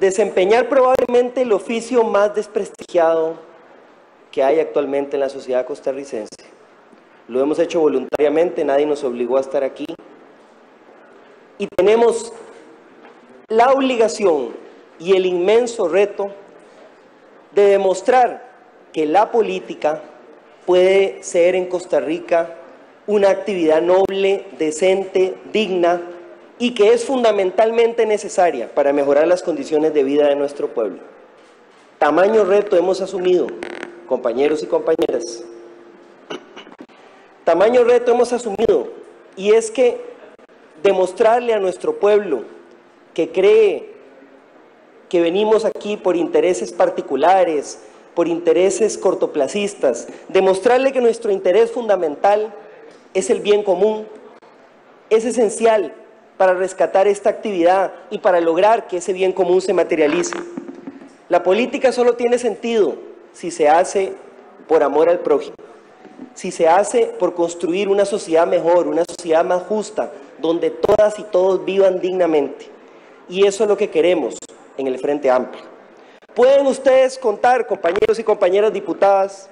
desempeñar probablemente el oficio más desprestigiado que hay actualmente en la sociedad costarricense. Lo hemos hecho voluntariamente, nadie nos obligó a estar aquí. Y tenemos la obligación y el inmenso reto de demostrar que la política puede ser en Costa Rica una actividad noble, decente, digna y que es fundamentalmente necesaria para mejorar las condiciones de vida de nuestro pueblo. Tamaño reto hemos asumido, compañeros y compañeras. Tamaño reto hemos asumido y es que demostrarle a nuestro pueblo que cree que venimos aquí por intereses particulares, por intereses cortoplacistas, demostrarle que nuestro interés fundamental es el bien común, es esencial para rescatar esta actividad y para lograr que ese bien común se materialice. La política solo tiene sentido si se hace por amor al prójimo, si se hace por construir una sociedad mejor, una sociedad más justa, donde todas y todos vivan dignamente. Y eso es lo que queremos en el Frente Amplio. Pueden ustedes contar, compañeros y compañeras diputadas,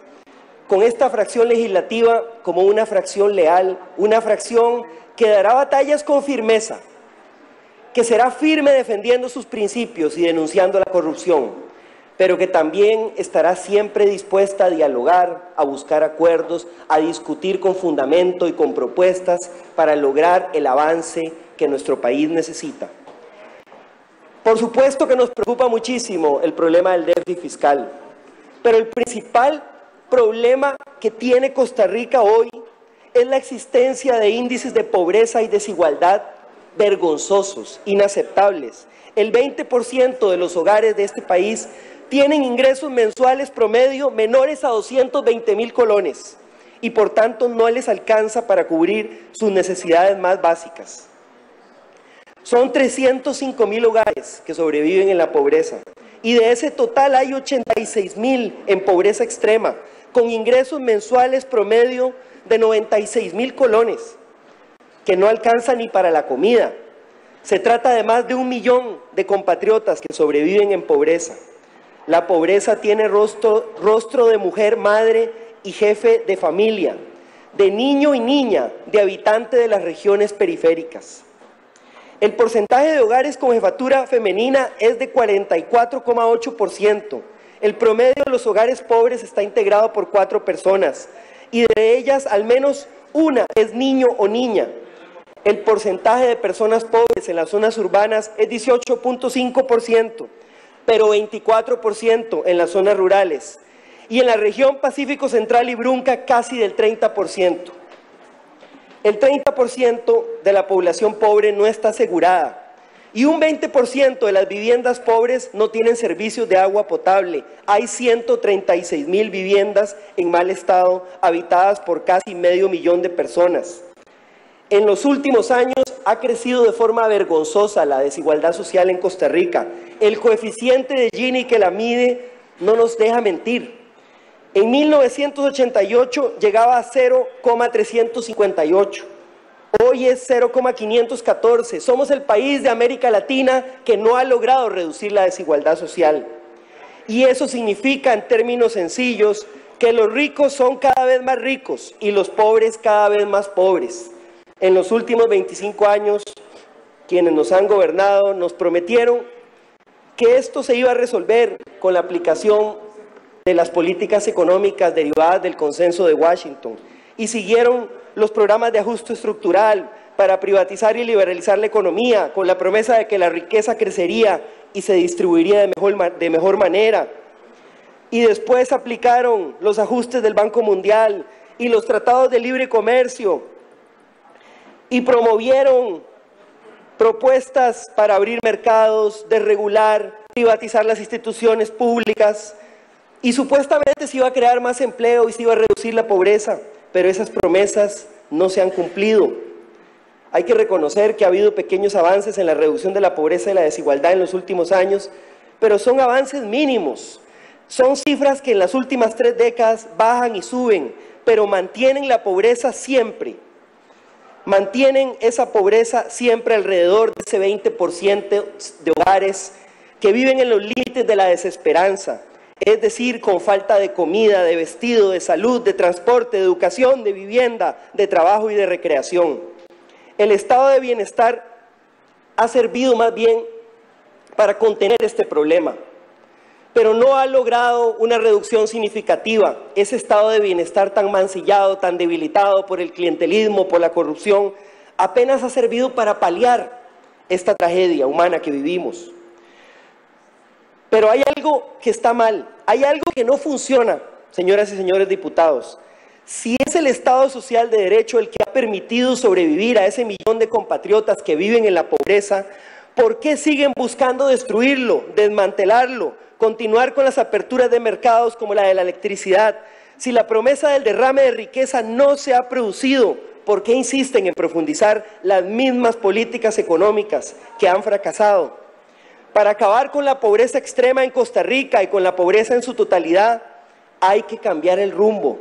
con esta fracción legislativa como una fracción leal, una fracción que dará batallas con firmeza, que será firme defendiendo sus principios y denunciando la corrupción, pero que también estará siempre dispuesta a dialogar, a buscar acuerdos, a discutir con fundamento y con propuestas para lograr el avance que nuestro país necesita. Por supuesto que nos preocupa muchísimo el problema del déficit fiscal, pero el principal problema que tiene Costa Rica hoy es la existencia de índices de pobreza y desigualdad vergonzosos, inaceptables. El 20% de los hogares de este país tienen ingresos mensuales promedio menores a 220 mil colones y por tanto no les alcanza para cubrir sus necesidades más básicas. Son 305 mil hogares que sobreviven en la pobreza y de ese total hay 86 mil en pobreza extrema, con ingresos mensuales promedio de 96 mil colones, que no alcanza ni para la comida. Se trata de más de un millón de compatriotas que sobreviven en pobreza. La pobreza tiene rostro, rostro de mujer, madre y jefe de familia, de niño y niña, de habitante de las regiones periféricas. El porcentaje de hogares con jefatura femenina es de 44,8%. El promedio de los hogares pobres está integrado por cuatro personas y de ellas al menos una es niño o niña. El porcentaje de personas pobres en las zonas urbanas es 18.5%, pero 24% en las zonas rurales. Y en la región Pacífico Central y Brunca casi del 30%. El 30% de la población pobre no está asegurada y un 20% de las viviendas pobres no tienen servicios de agua potable. Hay 136 mil viviendas en mal estado, habitadas por casi medio millón de personas. En los últimos años ha crecido de forma vergonzosa la desigualdad social en Costa Rica. El coeficiente de Gini que la mide no nos deja mentir. En 1988 llegaba a 0,358 Hoy es 0,514. Somos el país de América Latina que no ha logrado reducir la desigualdad social. Y eso significa, en términos sencillos, que los ricos son cada vez más ricos y los pobres cada vez más pobres. En los últimos 25 años, quienes nos han gobernado nos prometieron que esto se iba a resolver con la aplicación de las políticas económicas derivadas del consenso de Washington y siguieron los programas de ajuste estructural para privatizar y liberalizar la economía con la promesa de que la riqueza crecería y se distribuiría de mejor, de mejor manera. Y después aplicaron los ajustes del Banco Mundial y los tratados de libre comercio y promovieron propuestas para abrir mercados, desregular, privatizar las instituciones públicas y supuestamente se iba a crear más empleo y se iba a reducir la pobreza pero esas promesas no se han cumplido. Hay que reconocer que ha habido pequeños avances en la reducción de la pobreza y la desigualdad en los últimos años, pero son avances mínimos. Son cifras que en las últimas tres décadas bajan y suben, pero mantienen la pobreza siempre. Mantienen esa pobreza siempre alrededor de ese 20% de hogares que viven en los límites de la desesperanza, es decir, con falta de comida, de vestido, de salud, de transporte, de educación, de vivienda, de trabajo y de recreación. El estado de bienestar ha servido más bien para contener este problema, pero no ha logrado una reducción significativa. Ese estado de bienestar tan mancillado, tan debilitado por el clientelismo, por la corrupción, apenas ha servido para paliar esta tragedia humana que vivimos. Pero hay algo que está mal, hay algo que no funciona, señoras y señores diputados. Si es el Estado social de derecho el que ha permitido sobrevivir a ese millón de compatriotas que viven en la pobreza, ¿por qué siguen buscando destruirlo, desmantelarlo, continuar con las aperturas de mercados como la de la electricidad? Si la promesa del derrame de riqueza no se ha producido, ¿por qué insisten en profundizar las mismas políticas económicas que han fracasado? Para acabar con la pobreza extrema en Costa Rica y con la pobreza en su totalidad, hay que cambiar el rumbo.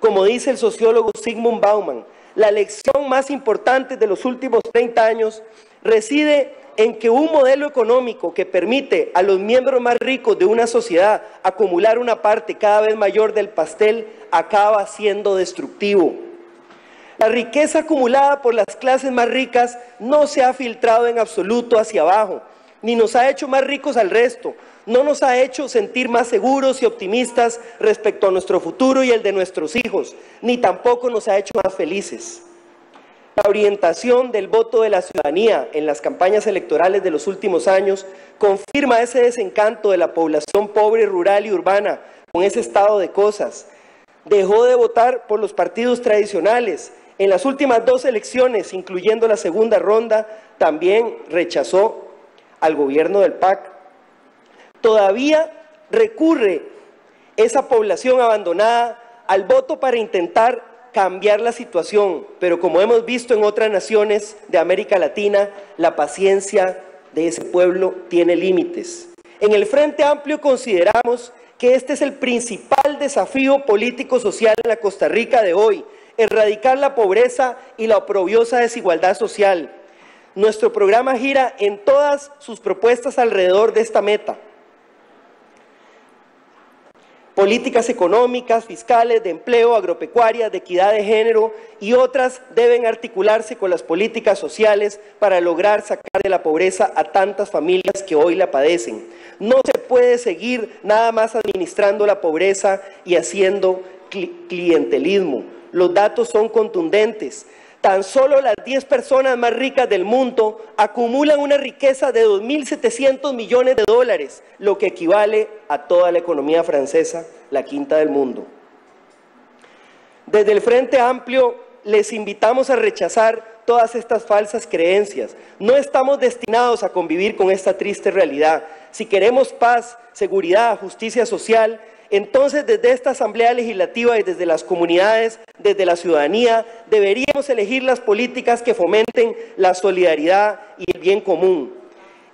Como dice el sociólogo Sigmund Bauman, la lección más importante de los últimos 30 años reside en que un modelo económico que permite a los miembros más ricos de una sociedad acumular una parte cada vez mayor del pastel acaba siendo destructivo. La riqueza acumulada por las clases más ricas no se ha filtrado en absoluto hacia abajo, ni nos ha hecho más ricos al resto, no nos ha hecho sentir más seguros y optimistas respecto a nuestro futuro y el de nuestros hijos, ni tampoco nos ha hecho más felices. La orientación del voto de la ciudadanía en las campañas electorales de los últimos años confirma ese desencanto de la población pobre, rural y urbana con ese estado de cosas. Dejó de votar por los partidos tradicionales. En las últimas dos elecciones, incluyendo la segunda ronda, también rechazó al gobierno del PAC. Todavía recurre esa población abandonada al voto para intentar cambiar la situación, pero como hemos visto en otras naciones de América Latina, la paciencia de ese pueblo tiene límites. En el Frente Amplio consideramos que este es el principal desafío político-social en la Costa Rica de hoy, erradicar la pobreza y la oprobiosa desigualdad social. Nuestro programa gira en todas sus propuestas alrededor de esta meta políticas económicas, fiscales, de empleo, agropecuarias, de equidad de género y otras deben articularse con las políticas sociales para lograr sacar de la pobreza a tantas familias que hoy la padecen. No se puede seguir nada más administrando la pobreza y haciendo clientelismo. Los datos son contundentes. Tan solo las 10 personas más ricas del mundo acumulan una riqueza de 2.700 millones de dólares, lo que equivale a toda la economía francesa, la quinta del mundo. Desde el Frente Amplio les invitamos a rechazar todas estas falsas creencias. No estamos destinados a convivir con esta triste realidad. Si queremos paz, seguridad, justicia social, entonces, desde esta Asamblea Legislativa y desde las comunidades, desde la ciudadanía, deberíamos elegir las políticas que fomenten la solidaridad y el bien común.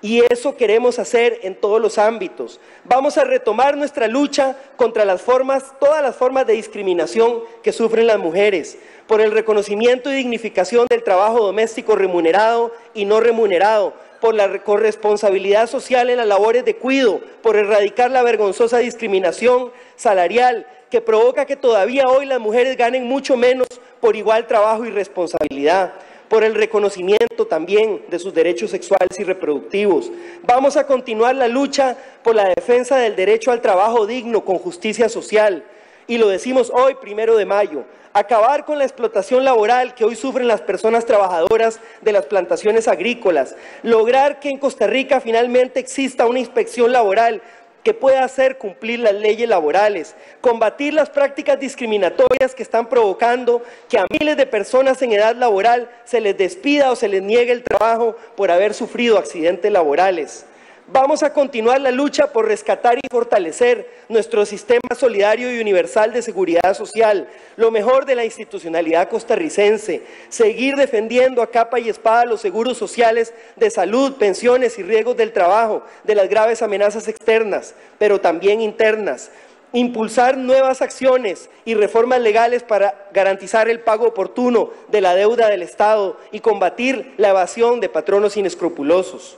Y eso queremos hacer en todos los ámbitos. Vamos a retomar nuestra lucha contra las formas, todas las formas de discriminación que sufren las mujeres, por el reconocimiento y dignificación del trabajo doméstico remunerado y no remunerado, por la corresponsabilidad social en las labores de cuido, por erradicar la vergonzosa discriminación salarial que provoca que todavía hoy las mujeres ganen mucho menos por igual trabajo y responsabilidad por el reconocimiento también de sus derechos sexuales y reproductivos. Vamos a continuar la lucha por la defensa del derecho al trabajo digno con justicia social. Y lo decimos hoy, primero de mayo. Acabar con la explotación laboral que hoy sufren las personas trabajadoras de las plantaciones agrícolas, lograr que en Costa Rica finalmente exista una inspección laboral que pueda hacer cumplir las leyes laborales, combatir las prácticas discriminatorias que están provocando que a miles de personas en edad laboral se les despida o se les niegue el trabajo por haber sufrido accidentes laborales. Vamos a continuar la lucha por rescatar y fortalecer nuestro sistema solidario y universal de seguridad social, lo mejor de la institucionalidad costarricense, seguir defendiendo a capa y espada los seguros sociales de salud, pensiones y riesgos del trabajo, de las graves amenazas externas, pero también internas, impulsar nuevas acciones y reformas legales para garantizar el pago oportuno de la deuda del Estado y combatir la evasión de patronos inescrupulosos.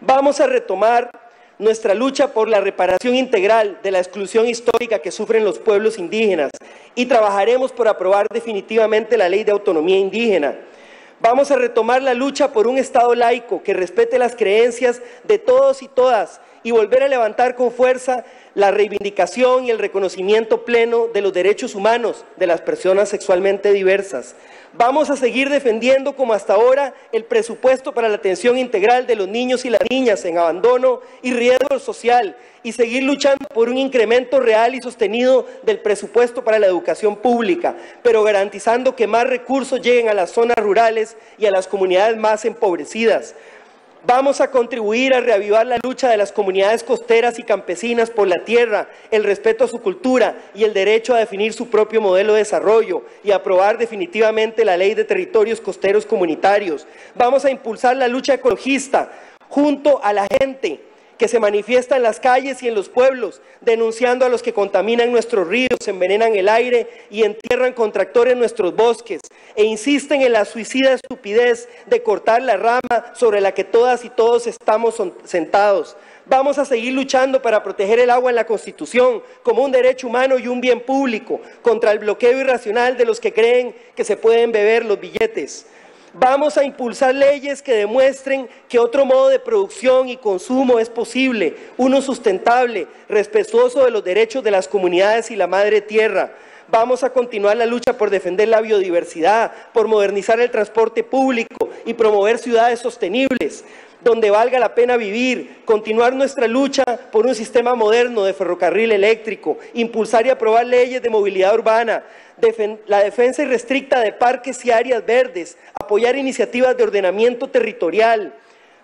Vamos a retomar nuestra lucha por la reparación integral de la exclusión histórica que sufren los pueblos indígenas y trabajaremos por aprobar definitivamente la ley de autonomía indígena. Vamos a retomar la lucha por un Estado laico que respete las creencias de todos y todas y volver a levantar con fuerza la reivindicación y el reconocimiento pleno de los derechos humanos de las personas sexualmente diversas. Vamos a seguir defendiendo, como hasta ahora, el presupuesto para la atención integral de los niños y las niñas en abandono y riesgo social y seguir luchando por un incremento real y sostenido del presupuesto para la educación pública, pero garantizando que más recursos lleguen a las zonas rurales y a las comunidades más empobrecidas. Vamos a contribuir a reavivar la lucha de las comunidades costeras y campesinas por la tierra, el respeto a su cultura y el derecho a definir su propio modelo de desarrollo y aprobar definitivamente la ley de territorios costeros comunitarios. Vamos a impulsar la lucha ecologista junto a la gente que se manifiesta en las calles y en los pueblos, denunciando a los que contaminan nuestros ríos, envenenan el aire y entierran con tractores nuestros bosques, e insisten en la suicida estupidez de cortar la rama sobre la que todas y todos estamos sentados. Vamos a seguir luchando para proteger el agua en la Constitución como un derecho humano y un bien público contra el bloqueo irracional de los que creen que se pueden beber los billetes. Vamos a impulsar leyes que demuestren que otro modo de producción y consumo es posible, uno sustentable, respetuoso de los derechos de las comunidades y la madre tierra. Vamos a continuar la lucha por defender la biodiversidad, por modernizar el transporte público y promover ciudades sostenibles donde valga la pena vivir, continuar nuestra lucha por un sistema moderno de ferrocarril eléctrico, impulsar y aprobar leyes de movilidad urbana, la defensa irrestricta de parques y áreas verdes, apoyar iniciativas de ordenamiento territorial,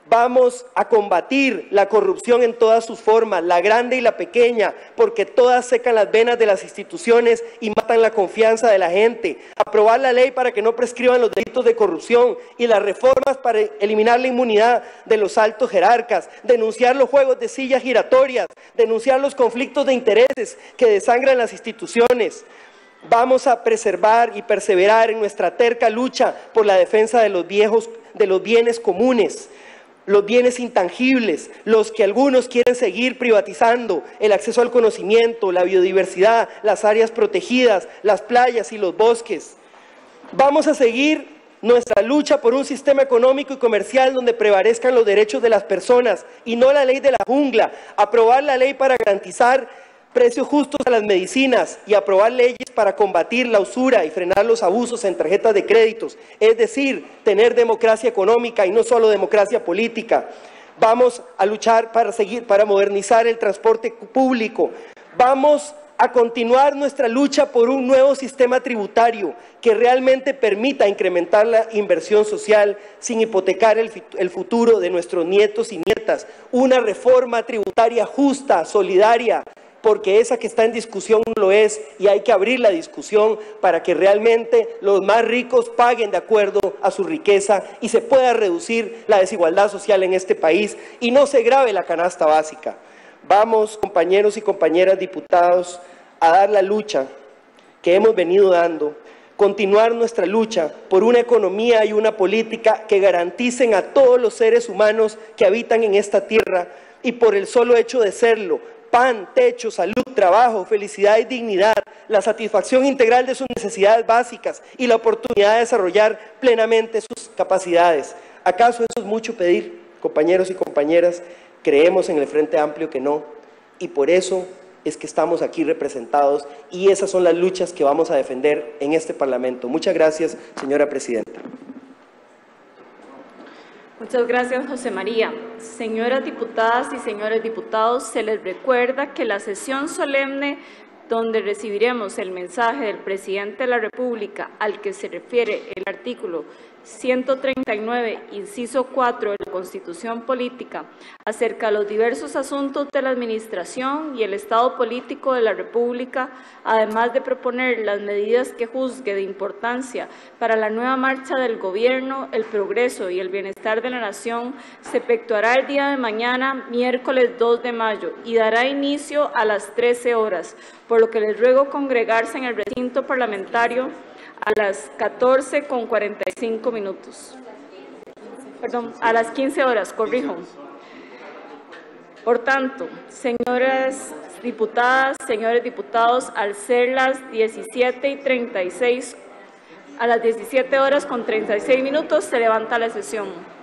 Vamos a combatir la corrupción en todas sus formas, la grande y la pequeña, porque todas secan las venas de las instituciones y matan la confianza de la gente. Aprobar la ley para que no prescriban los delitos de corrupción y las reformas para eliminar la inmunidad de los altos jerarcas. Denunciar los juegos de sillas giratorias, denunciar los conflictos de intereses que desangran las instituciones. Vamos a preservar y perseverar en nuestra terca lucha por la defensa de los viejos, de los bienes comunes los bienes intangibles, los que algunos quieren seguir privatizando, el acceso al conocimiento, la biodiversidad, las áreas protegidas, las playas y los bosques. Vamos a seguir nuestra lucha por un sistema económico y comercial donde prevalezcan los derechos de las personas y no la ley de la jungla, aprobar la ley para garantizar precios justos a las medicinas y aprobar leyes para combatir la usura y frenar los abusos en tarjetas de créditos, es decir, tener democracia económica y no solo democracia política. Vamos a luchar para seguir, para modernizar el transporte público. Vamos a continuar nuestra lucha por un nuevo sistema tributario que realmente permita incrementar la inversión social sin hipotecar el, el, futuro de nuestros nietos y nietas. Una reforma tributaria justa, solidaria, porque esa que está en discusión lo es y hay que abrir la discusión para que realmente los más ricos paguen de acuerdo a su riqueza y se pueda reducir la desigualdad social en este país y no se grave la canasta básica. Vamos, compañeros y compañeras diputados, a dar la lucha que hemos venido dando continuar nuestra lucha por una economía y una política que garanticen a todos los seres humanos que habitan en esta tierra y por el solo hecho de serlo, pan, techo, salud, trabajo, felicidad y dignidad, la satisfacción integral de sus necesidades básicas y la oportunidad de desarrollar plenamente sus capacidades. ¿Acaso eso es mucho pedir, compañeros y compañeras? Creemos en el Frente Amplio que no, y por eso es que estamos aquí representados y esas son las luchas que vamos a defender en este Parlamento. Muchas gracias, señora Presidenta. Muchas gracias, José María. Señoras diputadas y señores diputados, se les recuerda que la sesión solemne donde recibiremos el mensaje del presidente de la República al que se refiere artículo 139, inciso 4 de la Constitución Política, acerca de los diversos asuntos de la Administración y el Estado político de la República, además de proponer las medidas que juzgue de importancia para la nueva marcha del Gobierno, el progreso y el bienestar de la Nación, se efectuará el día de mañana, miércoles 2 de mayo, y dará inicio a las 13 horas, por lo que les ruego congregarse en el recinto parlamentario a las 14 con 45 minutos. Perdón, a las 15 horas, corrijo. Por tanto, señoras diputadas, señores diputados, al ser las 17 y 36, a las 17 horas con 36 minutos, se levanta la sesión.